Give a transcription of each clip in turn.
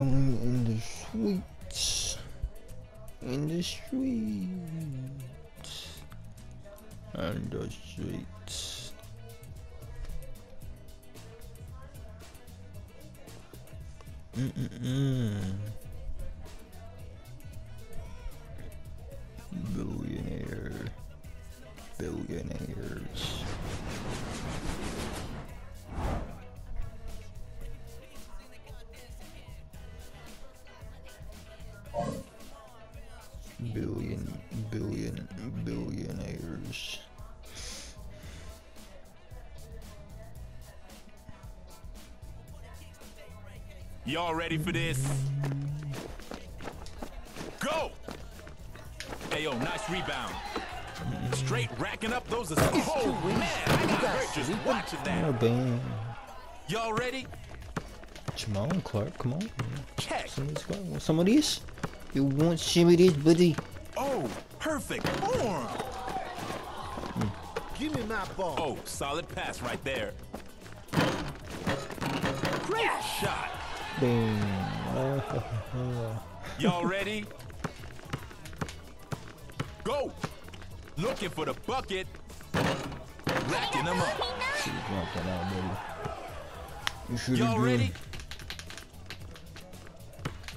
in the streets. In the streets. In the streets. Mm-mm-mm. Billionaire. Billionaires. Y'all ready for this? Go! Hey, yo, nice rebound. Straight racking up those assists. Oh, man, I got hurt just watching Oh, that. bam. Y'all ready? Come on, Clark, come on. Check. Some of, this, want some of this? You want some of this, buddy? Oh, perfect form. Give me my ball. Oh, solid pass right there. Great shot. Bam. Y'all ready? Go! Looking for the bucket. Racking them up. Should've dropped that out, buddy. You should Y'all ready?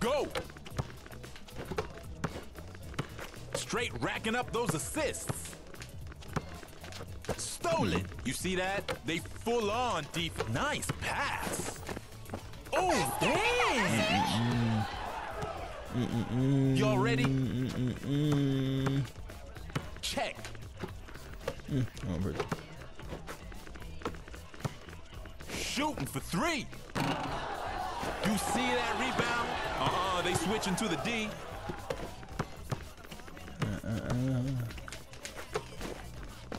Go! Straight racking up those assists. Stolen. You see that? They full on deep. Nice pass. Oh, damn! Y'all ready? Check. Oh, buddy. Shooting for three. You see that rebound? Uh-uh, they switching to the D.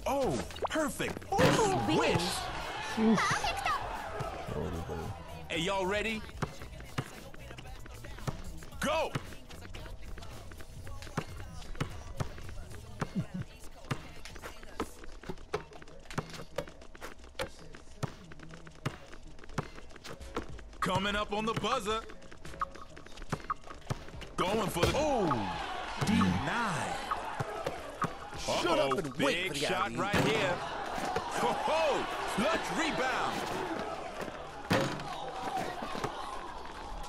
Oh, perfect. Oh, wish. Hey, y'all ready? Go! Coming up on the buzzer. Going for the. Oh! Denied. Shut up and wait big for the shot right here. Ho ho! Clutch rebound.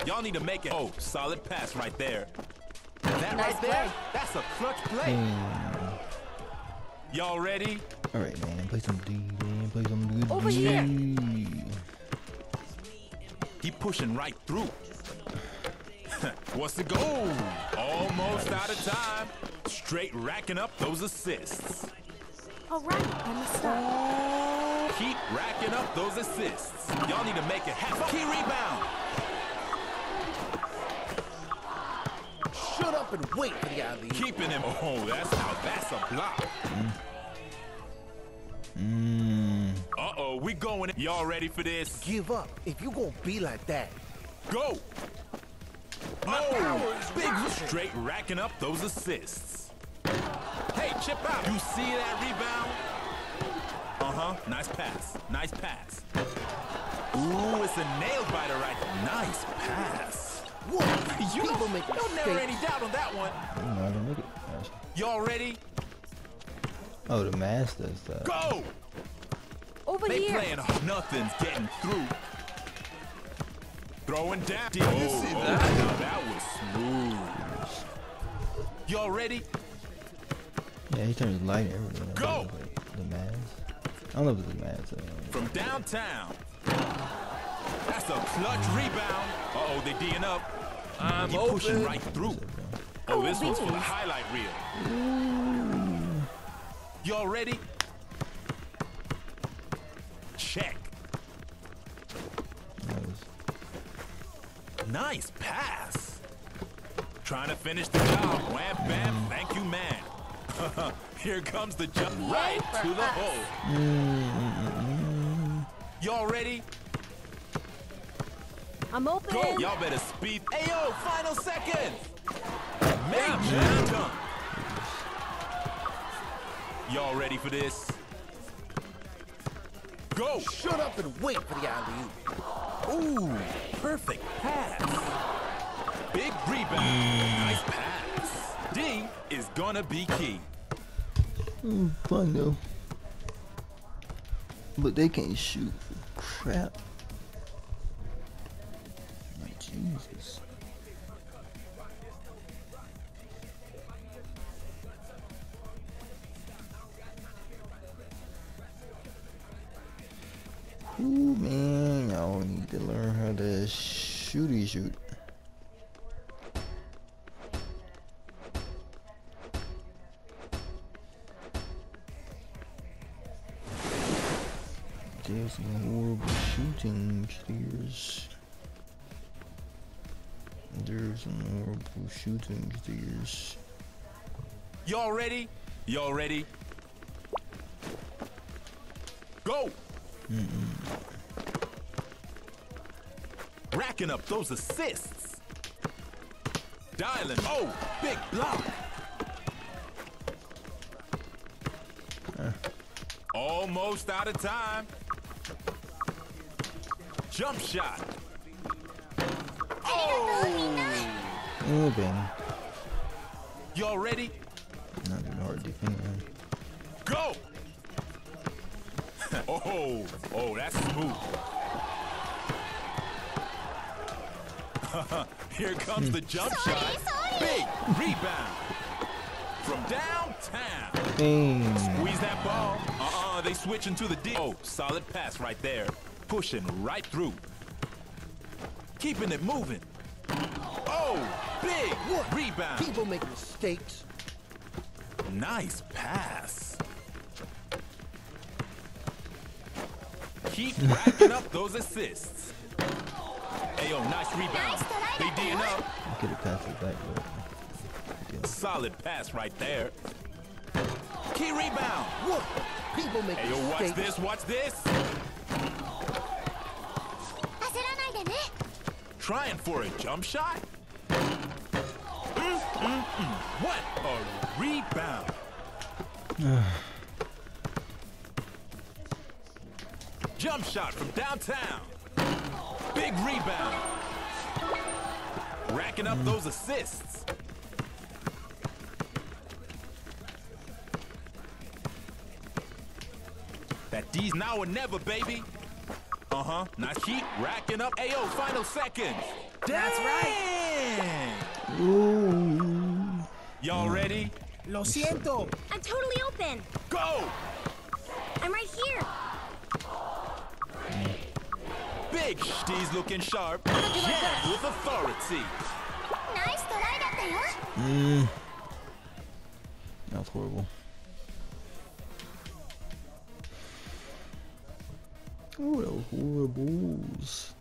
Y'all need to make it. Oh, solid pass right there. That Nice right there, play. that's a clutch play. Hmm. Y'all ready? Alright, man. Play some D, man. Play some good Over D. here. He pushing right through. What's the goal? Almost out of time. Straight racking up those assists. All right, I messed up. Keep racking up those assists. Y'all need to make it happen. Key rebound. Shut up and wait for the alley. Keeping him. Oh, that's how. That's a block. Mmm. Uh-oh, we going. Y'all ready for this? Give up if you gonna be like that. Go. power Oh, big rocking. straight racking up those assists. Hey, chip out. You see that rebound? Uh-huh. Nice pass. Nice pass. Ooh, it's a nail biter right. Nice pass. What? You People don't, make don't never mistakes. any doubt on that one. I'm not gonna make it. Nice. Y'all ready? Oh, the mask does that. Go! Over They here. playing nothing's getting through. Throwing down. Did you see that? Now that was smooth. Y'all ready? Yeah, he turns light and everything. Go! don't know if it's The mask. I don't know if it's the mask. Uh, From downtown. That's a clutch rebound. Uh-oh, they D'ing up. I'm he pushing right through. Oh, oh this one's for the highlight reel. Y'all ready? Check. was- Nice pass. Trying to finish the job. Wham, bam, thank you, man. Here comes the jump right to the hole. Y'all ready? I'm open. Go. Y'all better speed. Ayo, final seconds. Major dunk. Y'all ready for this? Go. Shut up and wait for the alley-oop. Ooh, perfect pass. big rebound. Nice pass. D is gonna be key. Mm, fun though. But they can't shoot for crap. Jesus. Ooh man, y'all need to learn how to shooty shoot. There's some horrible shooting steers. There's some horrible shooting steers. Y'all ready? Y'all ready? Go! Racking up those assists. Dialing. Oh, big block. Almost out of time. Jump shot. Oh, Ben. Y'all ready? Not even hard to defend. man. Go! oh, oh, that's smooth. Here comes the jump shot. Big rebound. From downtown. Dang. Squeeze that ball. Uh-uh, they switch into the D. Oh, solid pass right there. Pushing right through. Keeping it moving. Oh, big What? rebound. People make mistakes. Nice pass. Keep racking up those assists. Ayo, nice rebound. They D'ing up. I could have passed it back, but. Solid pass right there. Key rebound. What? People make Ayo, watch mistakes. this, watch this. Trying for a jump shot? Mm, mm. What a rebound. jump shot from downtown. Big rebound. Racking up those assists. That D's now or never, baby. Uh-huh. Now keep racking up. Ayo, final seconds. That's right. Y'all ready? Lo siento. I'm totally open. Go! I'm right here. Big Sh's looking sharp. Yeah, with authority. Nice try. Mm. That's horrible. Well, horribles.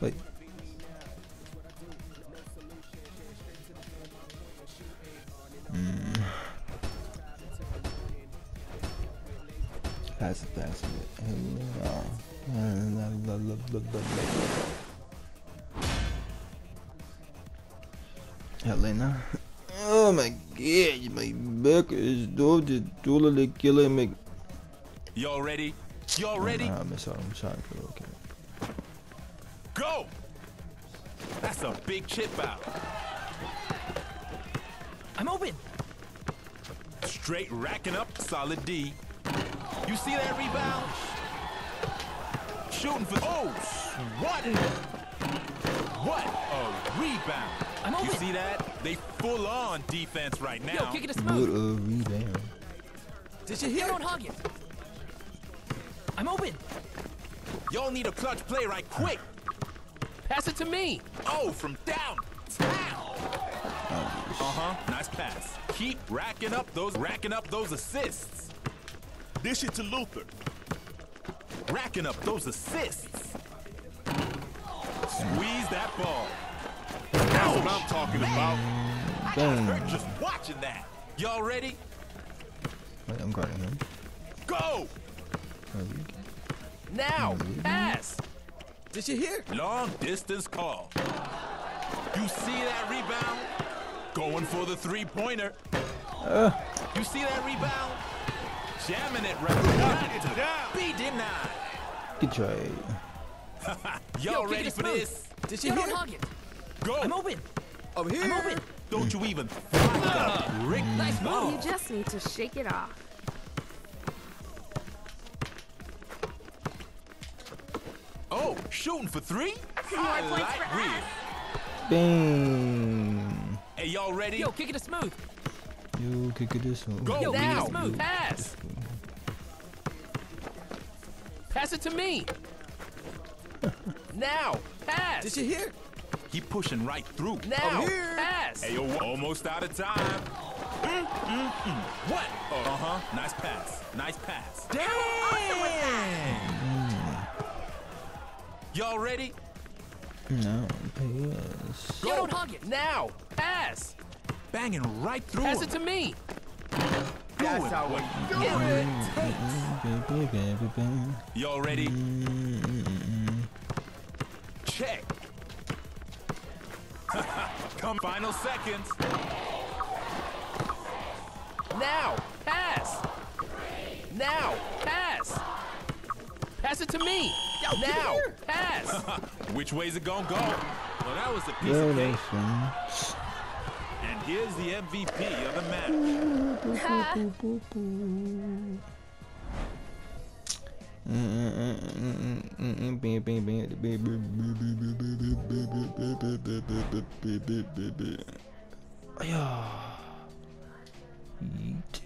Wait. Mm. That's that's it. Hello. Helena. Oh my god, my back is dove the dollar the killer. Y'all ready? Y'all ready? Nah, I miss out. I'm sorry for okay. Go! That's a big chip out. I'm open. Straight racking up solid D. You see that rebound? Shooting for the oh what? What a rebound! I'm You open. see that? They full on defense right now. Yo, kick it to What smooth. a rebound. Did you hear? don't hog it. I'm open. Y'all need a clutch play right quick. Pass it to me. Oh, from downtown. Uh-huh. Nice pass. Keep racking up those racking up those assists. Dish it to Luther. Racking up those assists. Squeeze that ball. That's what I'm talking about. Boom. I got just watching that. Y'all ready? Wait, I'm guarding him. Go! Now, pass! Did you hear? Long distance call. You see that rebound? Going for the three-pointer. Uh. You see that rebound? Jamming it right Knock it down. Be denied. Good try. Y'all ready for this? Did you hear? Go! I'm open! Over here! I'm open! Don't you even ah. Rick, nice oh. move. You just need to shake it off. Oh, shooting for three? More I points like for us. Bing. Hey, y'all ready? Yo, kick it a smooth. Yo, kick it a smooth. Go Yo, now. Smooth. Pass. Pass it to me. now. Pass. Did you hear? Keep pushing right through. Now, I'm here. pass. Hey, yo, almost out of time. Mm, mm, mm. What? Uh-huh. Nice pass. Nice pass. Damn! Y'all ready? No, please. Go. Don't hug. Now, pass. Banging right through Pass it, to me. That's it. how we do it. it. Y'all ready? Check. Come final seconds. Now, pass. Now, pass. Pass it to me. Yo, now, pass. Which way's it gonna go? Well, that was a piece yeah, of cake. Nice. And here's the MVP of the match. Yeah. Yeet.